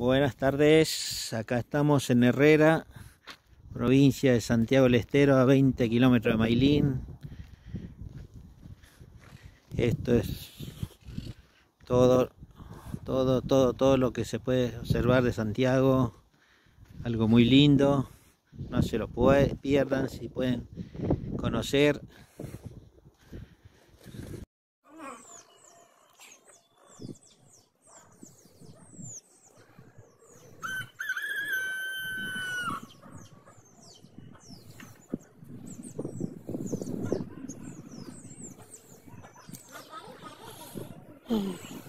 Buenas tardes, acá estamos en Herrera, provincia de Santiago del Estero, a 20 kilómetros de Mailín. Esto es todo, todo, todo, todo lo que se puede observar de Santiago. Algo muy lindo, no se lo pierdan si pueden conocer Mm-hmm.